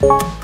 Bye.